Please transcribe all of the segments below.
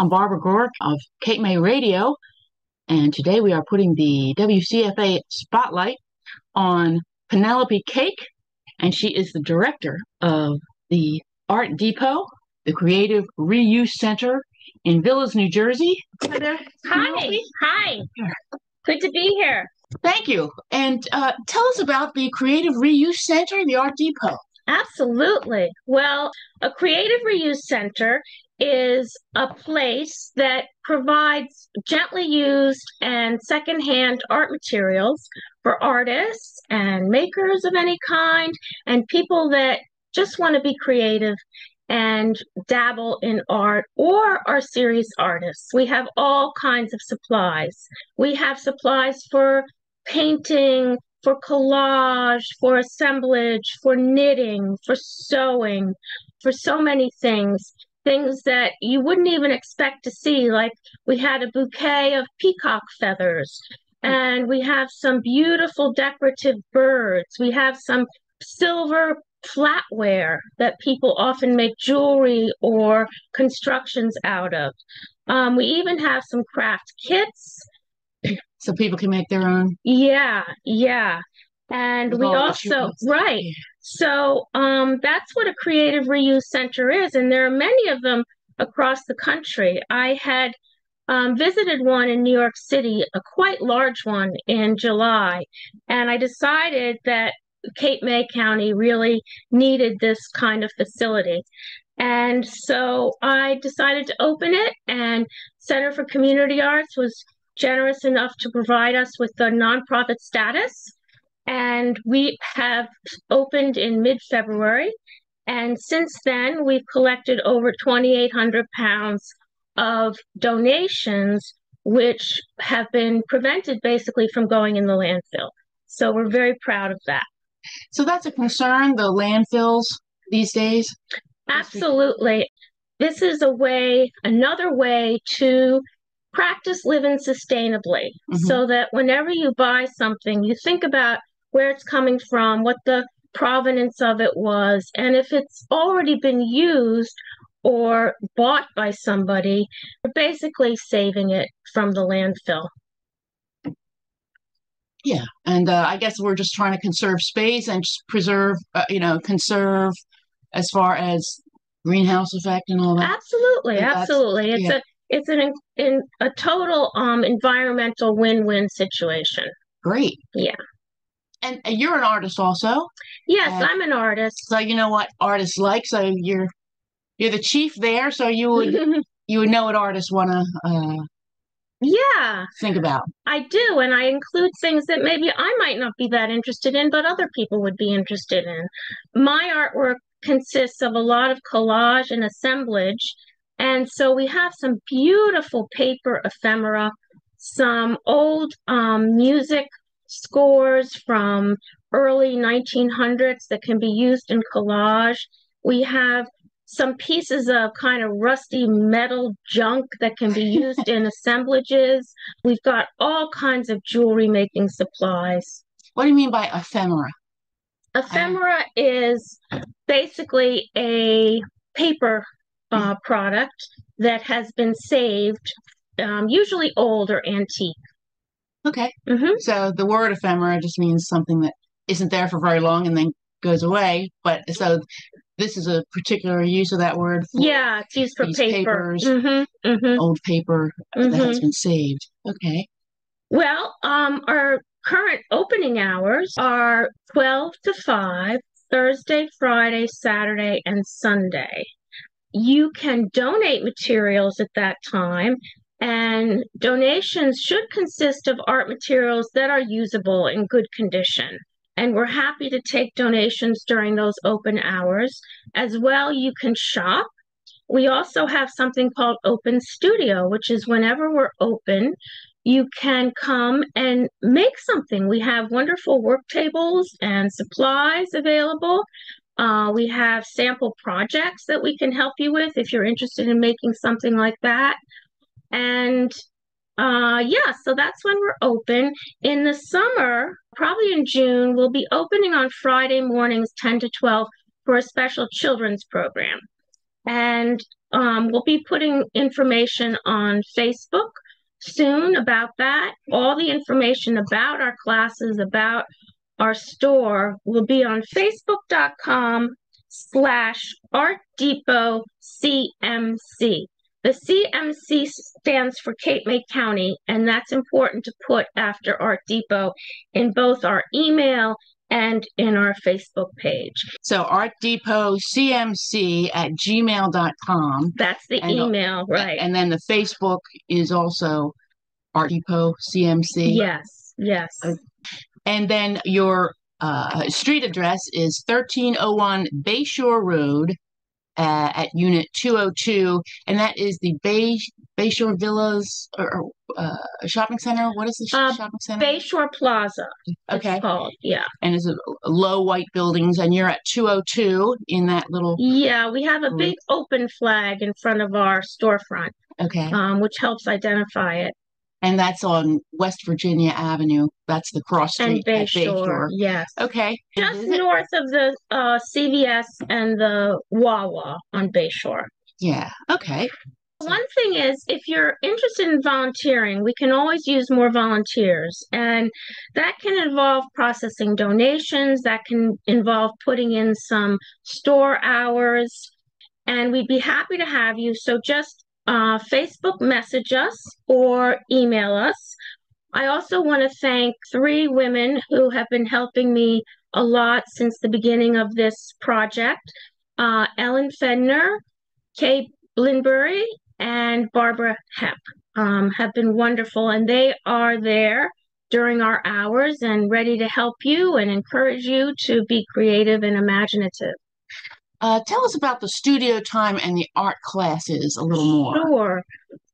I'm Barbara Gork of Cape May Radio, and today we are putting the WCFA spotlight on Penelope Cake, and she is the director of the Art Depot, the Creative Reuse Center in Villas, New Jersey. Hi there. Hi. Hi. Good to be here. Thank you. And uh, tell us about the Creative Reuse Center the Art Depot. Absolutely. Well, a Creative Reuse Center is a place that provides gently used and secondhand art materials for artists and makers of any kind and people that just want to be creative and dabble in art or are serious artists. We have all kinds of supplies. We have supplies for painting, for collage, for assemblage, for knitting, for sewing, for so many things things that you wouldn't even expect to see. Like we had a bouquet of peacock feathers, and we have some beautiful decorative birds. We have some silver flatware that people often make jewelry or constructions out of. Um, we even have some craft kits. So people can make their own. Yeah, yeah. And we also, right. So um, that's what a creative reuse center is. And there are many of them across the country. I had um, visited one in New York City, a quite large one in July. And I decided that Cape May County really needed this kind of facility. And so I decided to open it, and Center for Community Arts was generous enough to provide us with the nonprofit status and we have opened in mid February. And since then, we've collected over 2,800 pounds of donations, which have been prevented basically from going in the landfill. So we're very proud of that. So that's a concern, the landfills these days? Absolutely. This is a way, another way to practice living sustainably mm-hmm. so that whenever you buy something, you think about where it's coming from, what the provenance of it was, and if it's already been used or bought by somebody, we're basically saving it from the landfill. Yeah, and uh, I guess we're just trying to conserve space and preserve, uh, you know, conserve as far as greenhouse effect and all that. Absolutely, absolutely. It's yeah. a it's an in a total um environmental win-win situation. Great. Yeah and, you're an artist also. Yes, and I'm an artist. So you know what artists like. So you're you're the chief there. So you would you would know what artists want to. Uh, yeah. Think about. I do, and I include things that maybe I might not be that interested in, but other people would be interested in. My artwork consists of a lot of collage and assemblage. And so we have some beautiful paper ephemera, some old um, music scores from early 1900s that can be used in collage. We have some pieces of kind of rusty metal junk that can be used in assemblages. We've got all kinds of jewelry making supplies. What do you mean by ephemera? Ephemera is basically a paper uh, product that has been saved, um, usually old or antique. Okay. Mm-hmm. So the word ephemera just means something that isn't there for very long and then goes away. But so this is a particular use of that word. yeah, it's used for paper. papers, mm-hmm. Mm-hmm. old paper that has mm-hmm. been saved. Okay. Well, um, our current opening hours are 12 to 5, Thursday, Friday, Saturday, and Sunday. You can donate materials at that time and donations should consist of art materials that are usable in good condition. And we're happy to take donations during those open hours. As well, you can shop. We also have something called Open Studio, which is whenever we're open, you can come and make something. We have wonderful work tables and supplies available. Uh, we have sample projects that we can help you with if you're interested in making something like that. And uh, yeah, so that's when we're open. In the summer, probably in June, we'll be opening on Friday mornings, 10 to 12, for a special children's program. And um, we'll be putting information on Facebook soon about that. All the information about our classes, about our store will be on facebook.com slash Art Depot CMC. The CMC stands for Cape May County, and that's important to put after Art Depot in both our email and in our Facebook page. So Art Depot CMC at gmail.com. That's the And- email, right? And then the Facebook is also Art Depot CMC. yes, yes. And then your uh, street address is 1301 Bayshore Road uh, at Unit 202. And that is the Bay Bayshore Villas or, or, uh, shopping center. What is the Uh, shopping center? Bayshore Plaza, okay. it's called. Yeah. And it's a, low white buildings. And you're at 202 in that little. Yeah, we have a big open flag in front of our storefront, Okay. um, which helps identify it. And that's on West Virginia Avenue. That's the cross And street at Bayshore, yes. Okay. Just Is it- north of the uh, CVS and the Wawa on Bayshore. Yeah. Okay. One thing is, if you're interested in volunteering, we can always use more volunteers. And that can involve processing donations, that can involve putting in some store hours. And we'd be happy to have you. So just uh, Facebook message us or email us. I also want to thank three women who have been helping me a lot since the beginning of this project uh, Ellen Fenner, Kay Blinbury, and Barbara Hepp um, have been wonderful, and they are there during our hours and ready to help you and encourage you to be creative and imaginative. Uh, tell us about the studio time and the art classes a little more. Sure.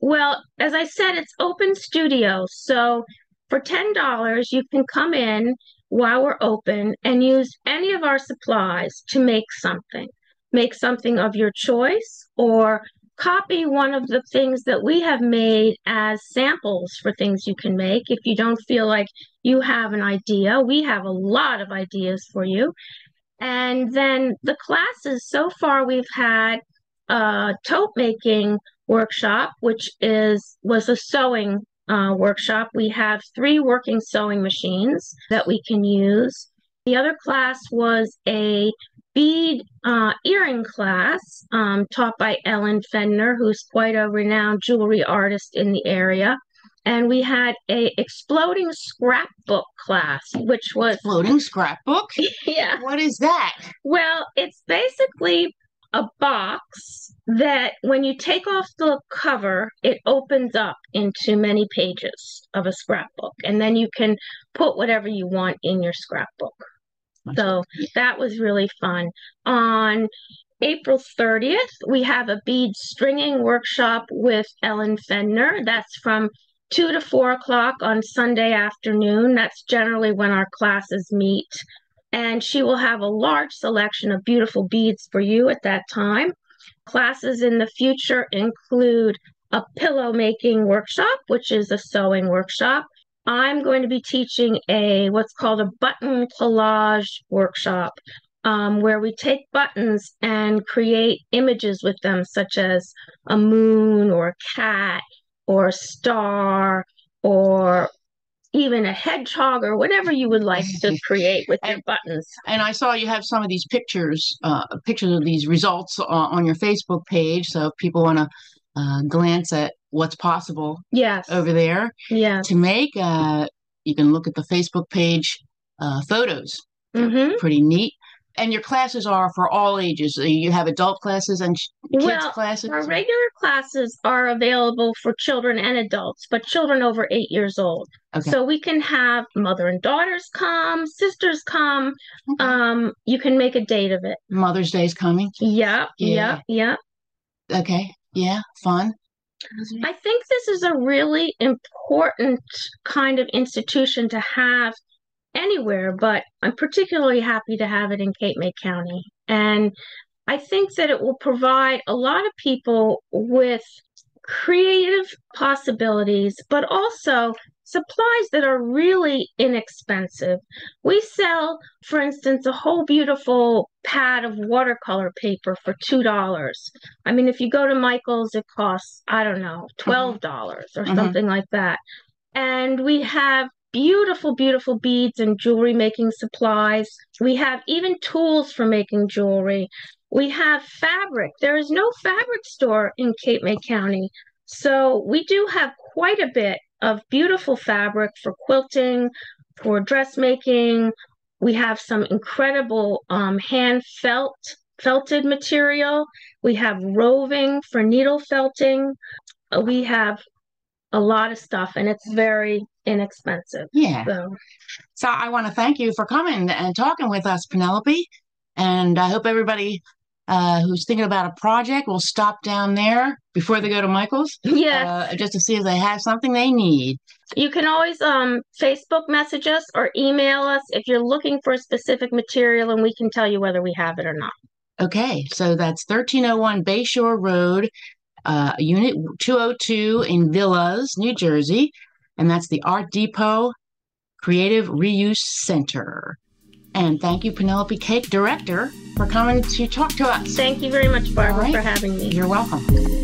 Well, as I said, it's open studio. So for $10, you can come in while we're open and use any of our supplies to make something. Make something of your choice or copy one of the things that we have made as samples for things you can make. If you don't feel like you have an idea, we have a lot of ideas for you. And then the classes, so far we've had a tote making workshop, which is was a sewing uh, workshop. We have three working sewing machines that we can use. The other class was a bead uh, earring class um, taught by Ellen Fenner, who's quite a renowned jewelry artist in the area. And we had a exploding scrapbook class, which was Floating scrapbook. yeah. What is that? Well, it's basically a box that when you take off the cover, it opens up into many pages of a scrapbook. And then you can put whatever you want in your scrapbook. So that was really fun. On April 30th, we have a bead stringing workshop with Ellen Fenner. That's from 2 to 4 o'clock on Sunday afternoon. That's generally when our classes meet. And she will have a large selection of beautiful beads for you at that time. Classes in the future include a pillow making workshop, which is a sewing workshop. I'm going to be teaching a what's called a button collage workshop, um, where we take buttons and create images with them, such as a moon or a cat or a star or even a hedgehog or whatever you would like to create with your buttons. And I saw you have some of these pictures, uh, pictures of these results on, on your Facebook page. So if people want to uh, glance at what's possible Yes. over there Yes. to make, uh, you can look at the Facebook page uh, photos. Mm-hmm. Pretty neat. And your classes are for all ages. Uh, You have adult classes and kids Well, classes. Our regular classes are available for children and adults, but children over eight years old. Okay. So we can have mother and daughters come, sisters come. Okay. Um, you can make a date of it. Mother's Day is coming. Yep, Yeah. yep, yep. Okay. Yeah. Fun. I think this is a really important kind of institution to have anywhere, but I'm particularly happy to have it in Cape May County. And I think that it will provide a lot of people with creative possibilities, but also supplies that are really inexpensive. We sell, for instance, a whole beautiful pad of watercolor paper for $2. I mean, if you go to Michael's, it costs, I don't know, $12 or Mhm. something like that. And we have beautiful, beautiful beads and jewelry making supplies. We have even tools for making jewelry. We have fabric. There is no fabric store in Cape May County. So we do have quite a bit of beautiful fabric for quilting, for dressmaking. We have some incredible um, hand felt felted material. We have roving for needle felting. Uh, We have a lot of stuff, and it's very inexpensive. Yeah. So So I want to thank you for coming and talking with us, Penelope. And I hope everybody uh, who's thinking about a project will stop down there before they go to Michael's, yes, uh, just to see if they have something they need. you can always um, Facebook message us or email us if you're looking for a specific material, and we can tell you whether we have it or not. Okay, so that's 1301 Bayshore Road, uh, Unit 202 in Villas, New Jersey. And that's the Art Depot Creative Reuse Center. And thank you, Penelope Cake, Director, for coming to talk to us. Thank you very much, Barbara, right. for having me. You're welcome.